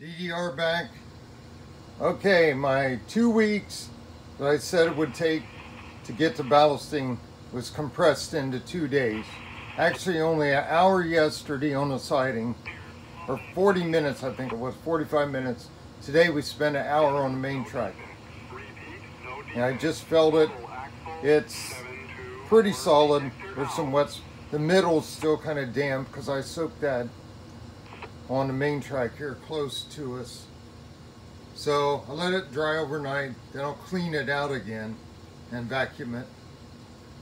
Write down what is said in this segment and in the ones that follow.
DDR back. Okay, my two weeks that I said it would take to get to ballasting was compressed into two days. Actually, only an hour yesterday on the siding, or 40 minutes, I think it was, 45 minutes. Today we spent an hour on the main track. And I just felt it. It's pretty solid. There's some wet. The middle's still kind of damp because I soaked that on the main track here close to us. So I let it dry overnight, then I'll clean it out again and vacuum it.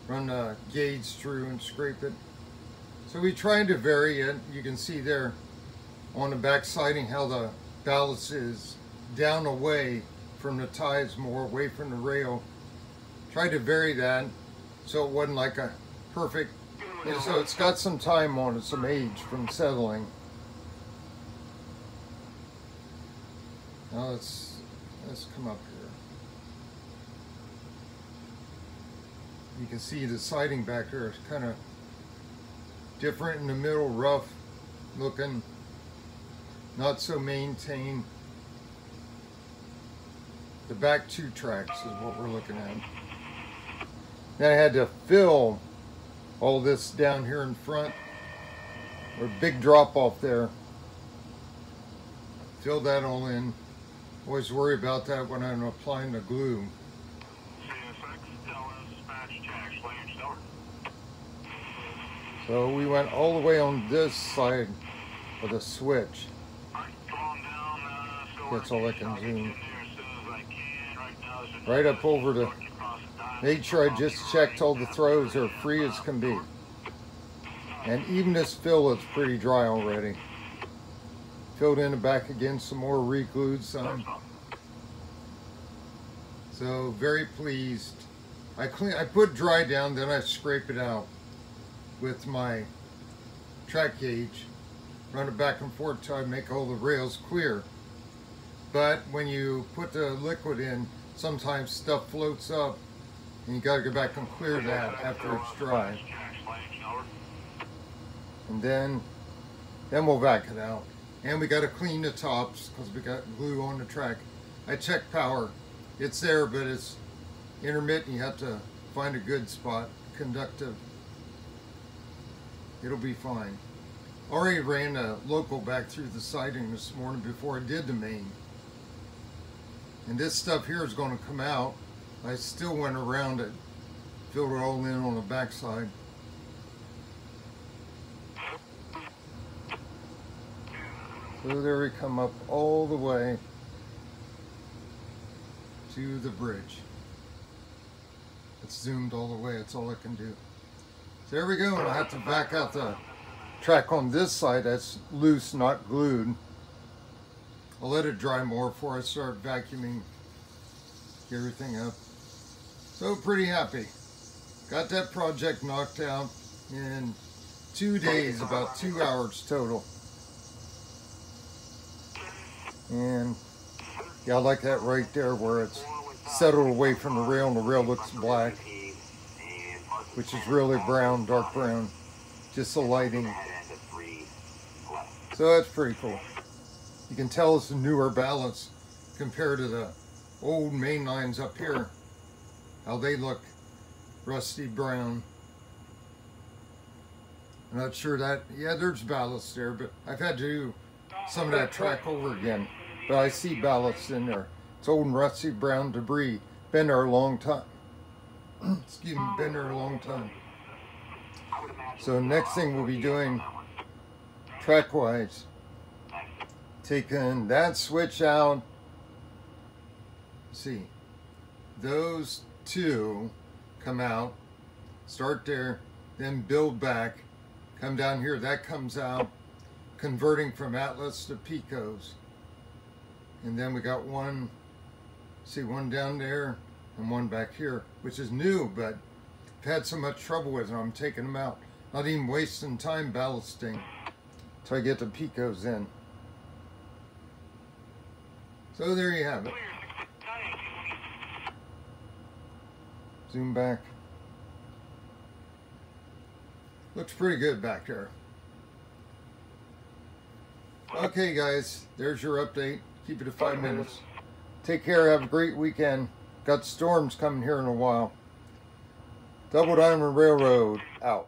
Run the gauge through and scrape it. So we tried to vary it. You can see there on the back siding how the ballast is down away from the ties more away from the rail. Tried to vary that so it wasn't like a perfect, so it's got some time on it, some age from settling. Now let's let's come up here. You can see the siding back there is kind of different in the middle, rough looking, not so maintained. The back two tracks is what we're looking at. Then I had to fill all this down here in front, or big drop off there. Fill that all in. Always worry about that when I'm applying the glue. So we went all the way on this side of the switch. That's all I can zoom. Right up over to made sure I just checked all the throws are free as can be. And even this fill is pretty dry already filled in the back again some more re-glued some. So very pleased. I clean I put dry down then I scrape it out with my track gauge run it back and forth till I make all the rails clear. But when you put the liquid in sometimes stuff floats up and you got to go back and clear that after it's dry. and then then we'll vac it out and we got to clean the tops because we got glue on the track. I checked power. It's there, but it's intermittent. You have to find a good spot, conductive. It'll be fine. Already ran a local back through the siding this morning before I did the main. And this stuff here is going to come out. I still went around it, filled it all in on the backside. So there we come up all the way to the bridge. It's zoomed all the way, it's all I can do. So there we go, and I have to back out the track on this side that's loose, not glued. I'll let it dry more before I start vacuuming everything up. So pretty happy. Got that project knocked out in two days, about two hours total. And yeah, I like that right there where it's settled away from the rail and the rail looks black, which is really brown, dark brown, just the lighting. So that's pretty cool. You can tell it's a newer ballast compared to the old main lines up here, how they look rusty brown. I'm not sure that, yeah, there's ballast there, but I've had to do some of that track over again. But I see ballast in there. It's old and rusty brown debris. Been there a long time. Excuse me, been there a long time. So next thing we'll be doing track-wise, taking that switch out. See, those two come out, start there, then build back, come down here, that comes out, converting from Atlas to Pecos. And then we got one, see one down there and one back here, which is new, but I've had so much trouble with them, I'm taking them out. Not even wasting time ballasting till I get the Pecos in. So there you have it. Zoom back. Looks pretty good back there. Okay, guys, there's your update. Keep it to five minutes. Take care. Have a great weekend. Got storms coming here in a while. Double Diamond Railroad out.